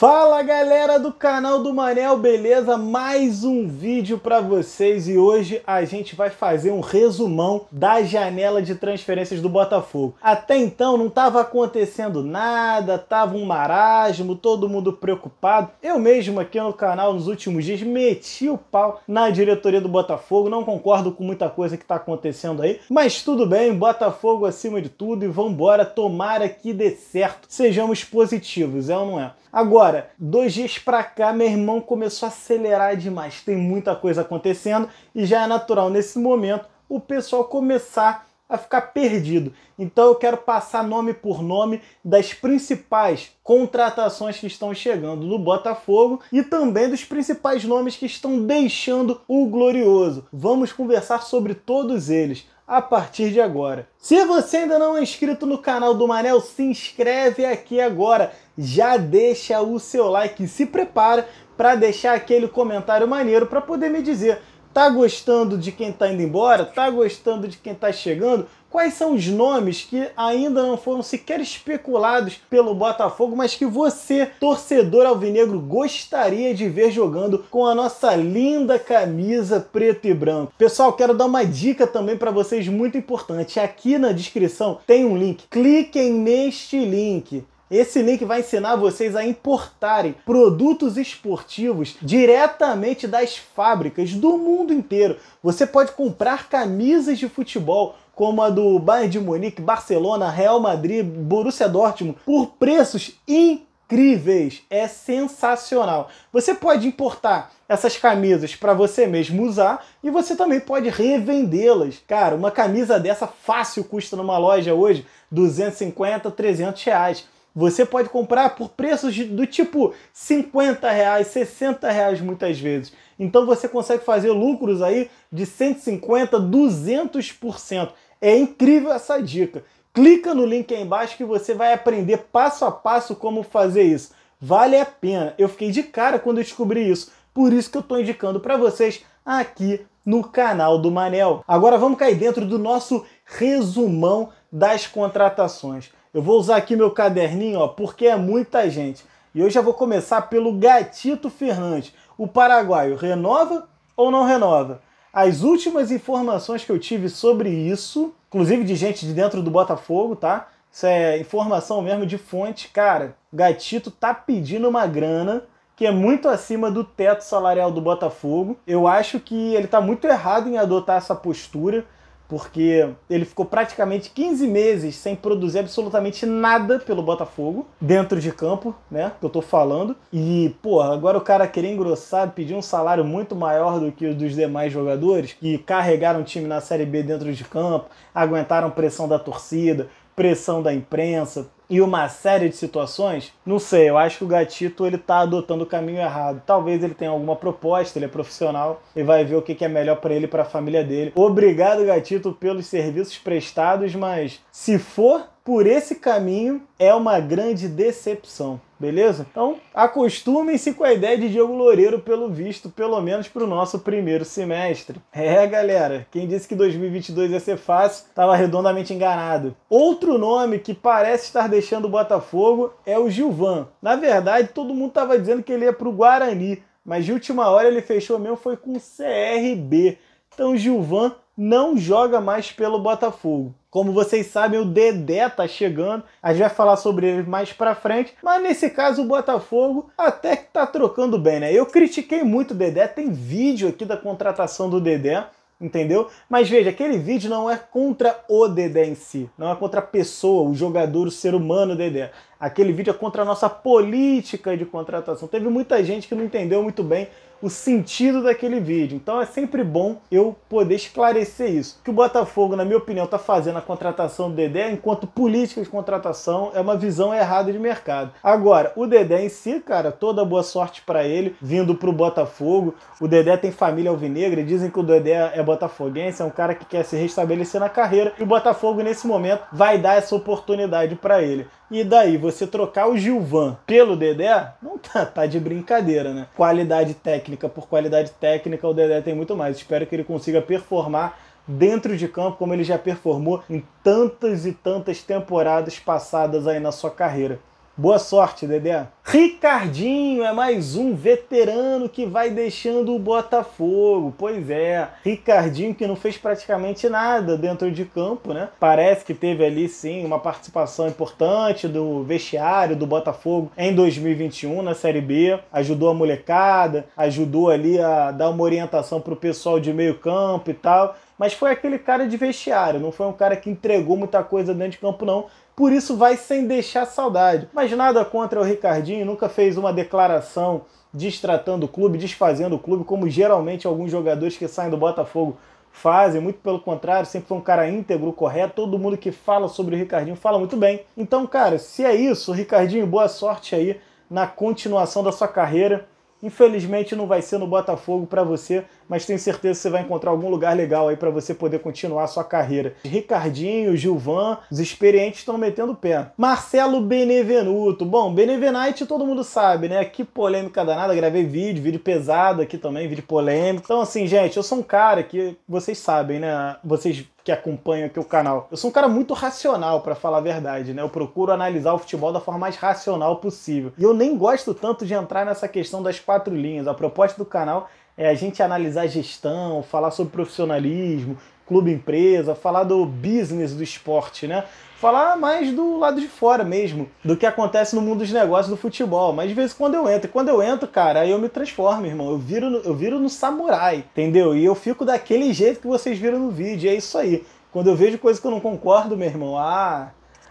Fala galera do canal do Manel, beleza? Mais um vídeo para vocês e hoje a gente vai fazer um resumão da janela de transferências do Botafogo. Até então não estava acontecendo nada, tava um marasmo, todo mundo preocupado. Eu mesmo aqui no canal nos últimos dias meti o pau na diretoria do Botafogo, não concordo com muita coisa que está acontecendo aí, mas tudo bem, Botafogo acima de tudo e vambora, tomara que dê certo, sejamos positivos, é ou não é? Agora, dois dias pra cá, meu irmão começou a acelerar demais. Tem muita coisa acontecendo e já é natural nesse momento o pessoal começar a ficar perdido. Então eu quero passar nome por nome das principais contratações que estão chegando no Botafogo e também dos principais nomes que estão deixando o glorioso. Vamos conversar sobre todos eles a partir de agora. Se você ainda não é inscrito no canal do Manel, se inscreve aqui agora. Já deixa o seu like e se prepara para deixar aquele comentário maneiro para poder me dizer Tá gostando de quem tá indo embora? Tá gostando de quem tá chegando? Quais são os nomes que ainda não foram sequer especulados pelo Botafogo, mas que você, torcedor alvinegro, gostaria de ver jogando com a nossa linda camisa preto e branco? Pessoal, quero dar uma dica também para vocês muito importante. Aqui na descrição tem um link. Cliquem neste link. Esse link vai ensinar vocês a importarem produtos esportivos diretamente das fábricas do mundo inteiro. Você pode comprar camisas de futebol como a do Bayern de Munique, Barcelona, Real Madrid, Borussia Dortmund por preços incríveis. É sensacional. Você pode importar essas camisas para você mesmo usar e você também pode revendê-las. Cara, uma camisa dessa fácil custa numa loja hoje 250, 300 reais você pode comprar por preços do tipo 50 reais, 60 reais muitas vezes. Então você consegue fazer lucros aí de 150, 200%. É incrível essa dica. Clica no link aí embaixo que você vai aprender passo a passo como fazer isso. Vale a pena. Eu fiquei de cara quando descobri isso. Por isso que eu estou indicando para vocês aqui no canal do Manel. Agora vamos cair dentro do nosso resumão das contratações. Eu vou usar aqui meu caderninho, ó, porque é muita gente. E eu já vou começar pelo Gatito Fernandes. O paraguaio renova ou não renova? As últimas informações que eu tive sobre isso, inclusive de gente de dentro do Botafogo, tá? Isso é informação mesmo de fonte. Cara, Gatito tá pedindo uma grana que é muito acima do teto salarial do Botafogo. Eu acho que ele tá muito errado em adotar essa postura porque ele ficou praticamente 15 meses sem produzir absolutamente nada pelo Botafogo, dentro de campo, né? Que eu tô falando. E, pô, agora o cara querer engrossar, pedir um salário muito maior do que o dos demais jogadores, que carregaram o time na Série B dentro de campo, aguentaram pressão da torcida, pressão da imprensa e uma série de situações, não sei, eu acho que o Gatito ele tá adotando o caminho errado. Talvez ele tenha alguma proposta, ele é profissional e vai ver o que é melhor para ele e para a família dele. Obrigado, Gatito, pelos serviços prestados, mas se for por esse caminho, é uma grande decepção beleza? Então, acostumem-se com a ideia de Diogo Loureiro, pelo visto, pelo menos para o nosso primeiro semestre. É, galera, quem disse que 2022 ia ser fácil, estava redondamente enganado. Outro nome que parece estar deixando o Botafogo é o Gilvan. Na verdade, todo mundo estava dizendo que ele ia para o Guarani, mas de última hora ele fechou mesmo, foi com o CRB. Então, Gilvan não joga mais pelo Botafogo. Como vocês sabem, o Dedé tá chegando. A gente vai falar sobre ele mais pra frente. Mas nesse caso, o Botafogo até que tá trocando bem, né? Eu critiquei muito o Dedé. Tem vídeo aqui da contratação do Dedé entendeu? Mas veja, aquele vídeo não é contra o Dedé em si, não é contra a pessoa, o jogador, o ser humano Dedé. Aquele vídeo é contra a nossa política de contratação. Teve muita gente que não entendeu muito bem o sentido daquele vídeo. Então é sempre bom eu poder esclarecer isso. O que o Botafogo, na minha opinião, está fazendo a contratação do Dedé, enquanto política de contratação, é uma visão errada de mercado. Agora, o Dedé em si, cara, toda boa sorte para ele, vindo para o Botafogo. O Dedé tem família alvinegra, dizem que o Dedé é botafoguense, é um cara que quer se restabelecer na carreira, e o Botafogo, nesse momento, vai dar essa oportunidade para ele. E daí, você trocar o Gilvan pelo Dedé, não tá, tá de brincadeira, né? Qualidade técnica por qualidade técnica, o Dedé tem muito mais. Espero que ele consiga performar dentro de campo como ele já performou em tantas e tantas temporadas passadas aí na sua carreira. Boa sorte, Dedé. Ricardinho é mais um veterano que vai deixando o Botafogo. Pois é, Ricardinho que não fez praticamente nada dentro de campo, né? Parece que teve ali sim uma participação importante do vestiário do Botafogo em 2021 na Série B. Ajudou a molecada, ajudou ali a dar uma orientação para o pessoal de meio campo e tal mas foi aquele cara de vestiário, não foi um cara que entregou muita coisa dentro de campo, não. Por isso vai sem deixar saudade. Mas nada contra o Ricardinho, nunca fez uma declaração destratando o clube, desfazendo o clube, como geralmente alguns jogadores que saem do Botafogo fazem, muito pelo contrário, sempre foi um cara íntegro, correto. Todo mundo que fala sobre o Ricardinho fala muito bem. Então, cara, se é isso, Ricardinho, boa sorte aí na continuação da sua carreira. Infelizmente não vai ser no Botafogo para você, mas tenho certeza que você vai encontrar algum lugar legal aí para você poder continuar a sua carreira. Ricardinho, Gilvan, os experientes estão metendo pé. Marcelo Benevenuto. Bom, Benevenite todo mundo sabe, né? Que polêmica danada, gravei vídeo, vídeo pesado aqui também, vídeo polêmico. Então assim, gente, eu sou um cara que vocês sabem, né? Vocês que acompanham aqui o canal. Eu sou um cara muito racional, para falar a verdade, né? Eu procuro analisar o futebol da forma mais racional possível. E eu nem gosto tanto de entrar nessa questão das quatro linhas. A proposta do canal é a gente analisar gestão, falar sobre profissionalismo, clube empresa, falar do business do esporte, né? Falar mais do lado de fora mesmo, do que acontece no mundo dos negócios do futebol. Mas de vez em quando eu entro. E quando eu entro, cara, aí eu me transformo, irmão. Eu viro, no, eu viro no samurai, entendeu? E eu fico daquele jeito que vocês viram no vídeo. É isso aí. Quando eu vejo coisa que eu não concordo, meu irmão, ah,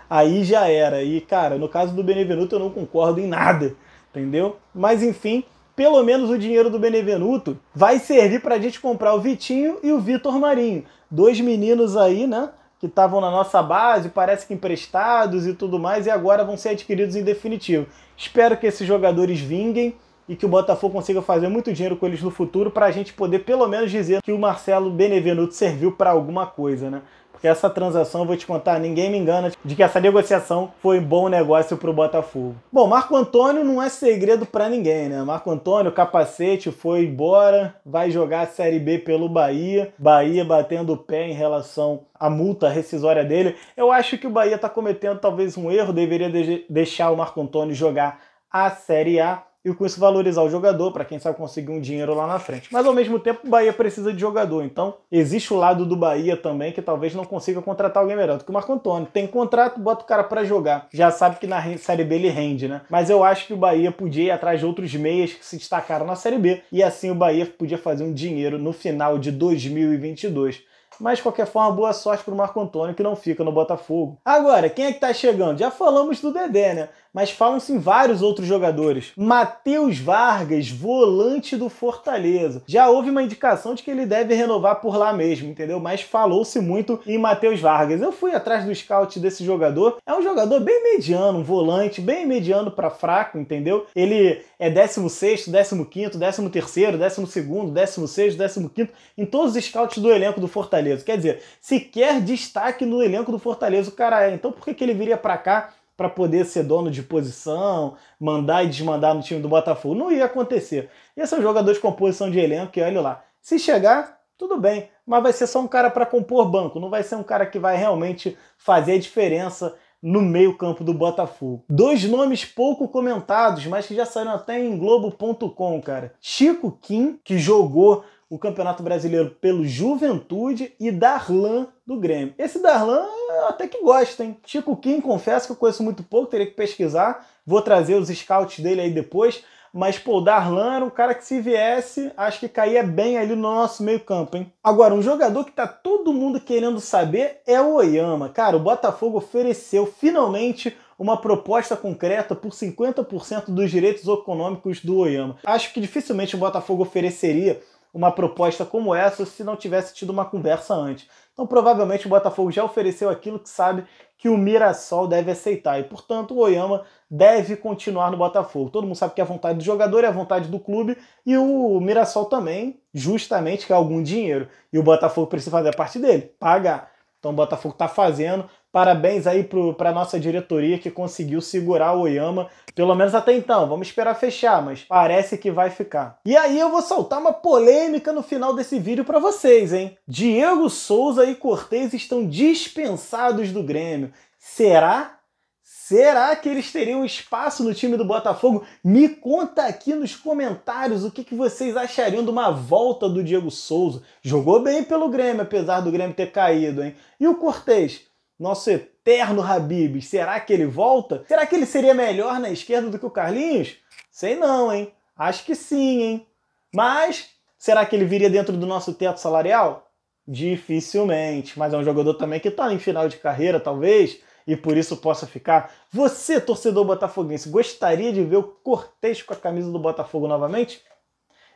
aí já era. E, cara, no caso do Benevenuto eu não concordo em nada, entendeu? Mas enfim, pelo menos o dinheiro do Benevenuto vai servir para a gente comprar o Vitinho e o Vitor Marinho. Dois meninos aí, né? Que estavam na nossa base, parece que emprestados e tudo mais, e agora vão ser adquiridos em definitivo. Espero que esses jogadores vinguem e que o Botafogo consiga fazer muito dinheiro com eles no futuro para a gente poder pelo menos dizer que o Marcelo Benevenuto serviu para alguma coisa, né? Essa transação, vou te contar, ninguém me engana de que essa negociação foi um bom negócio para o Botafogo. Bom, Marco Antônio não é segredo para ninguém, né? Marco Antônio, capacete, foi embora, vai jogar a Série B pelo Bahia. Bahia batendo o pé em relação à multa rescisória dele. Eu acho que o Bahia está cometendo talvez um erro, deveria de deixar o Marco Antônio jogar a Série A e com isso valorizar o jogador para quem sabe conseguir um dinheiro lá na frente. Mas ao mesmo tempo o Bahia precisa de jogador, então existe o lado do Bahia também que talvez não consiga contratar alguém melhor do que o Marco Antônio. Tem contrato, bota o cara para jogar. Já sabe que na Série B ele rende, né? Mas eu acho que o Bahia podia ir atrás de outros meias que se destacaram na Série B e assim o Bahia podia fazer um dinheiro no final de 2022. Mas, de qualquer forma, boa sorte pro Marco Antônio, que não fica no Botafogo. Agora, quem é que tá chegando? Já falamos do Dedé, né? Mas falam-se em vários outros jogadores. Matheus Vargas, volante do Fortaleza. Já houve uma indicação de que ele deve renovar por lá mesmo, entendeu? Mas falou-se muito em Matheus Vargas. Eu fui atrás do scout desse jogador. É um jogador bem mediano, um volante bem mediano para fraco, entendeu? Ele é 16, 15, 13, 12, 16, 15 em todos os scouts do elenco do Fortaleza. Quer dizer, sequer destaque no elenco do Fortaleza o cara é. Então por que, que ele viria para cá para poder ser dono de posição, mandar e desmandar no time do Botafogo. Não ia acontecer. Esse é um jogador de composição de elenco que, olha lá, se chegar, tudo bem, mas vai ser só um cara para compor banco, não vai ser um cara que vai realmente fazer a diferença no meio-campo do Botafogo. Dois nomes pouco comentados, mas que já saíram até em Globo.com, cara. Chico Kim, que jogou o Campeonato Brasileiro pelo Juventude e Darlan do Grêmio. Esse Darlan até que gosta, hein? Chico Kim, confesso que eu conheço muito pouco, teria que pesquisar. Vou trazer os scouts dele aí depois. Mas, pô, o Darlan era um cara que se viesse, acho que caía bem ali no nosso meio campo, hein? Agora, um jogador que tá todo mundo querendo saber é o Oyama. Cara, o Botafogo ofereceu finalmente uma proposta concreta por 50% dos direitos econômicos do Oyama. Acho que dificilmente o Botafogo ofereceria uma proposta como essa se não tivesse tido uma conversa antes. Então, provavelmente, o Botafogo já ofereceu aquilo que sabe que o Mirassol deve aceitar e, portanto, o Oyama deve continuar no Botafogo. Todo mundo sabe que a vontade do jogador é a vontade do clube e o Mirassol também, justamente, quer algum dinheiro. E o Botafogo precisa fazer a parte dele, pagar. Então, o Botafogo está fazendo, Parabéns aí para a nossa diretoria que conseguiu segurar o Oyama, pelo menos até então. Vamos esperar fechar, mas parece que vai ficar. E aí eu vou soltar uma polêmica no final desse vídeo para vocês, hein? Diego Souza e Cortez estão dispensados do Grêmio. Será? Será que eles teriam espaço no time do Botafogo? Me conta aqui nos comentários o que, que vocês achariam de uma volta do Diego Souza. Jogou bem pelo Grêmio, apesar do Grêmio ter caído, hein? E o Cortez? Nosso eterno Habib, será que ele volta? Será que ele seria melhor na esquerda do que o Carlinhos? Sei não, hein? Acho que sim, hein? Mas será que ele viria dentro do nosso teto salarial? Dificilmente. Mas é um jogador também que está em final de carreira, talvez e por isso possa ficar. Você, torcedor botafoguense, gostaria de ver o Cortez com a camisa do Botafogo novamente?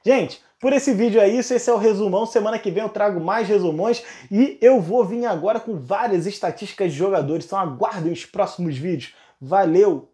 Gente, por esse vídeo é isso, esse é o resumão. Semana que vem eu trago mais resumões e eu vou vir agora com várias estatísticas de jogadores. Então aguardem os próximos vídeos. Valeu!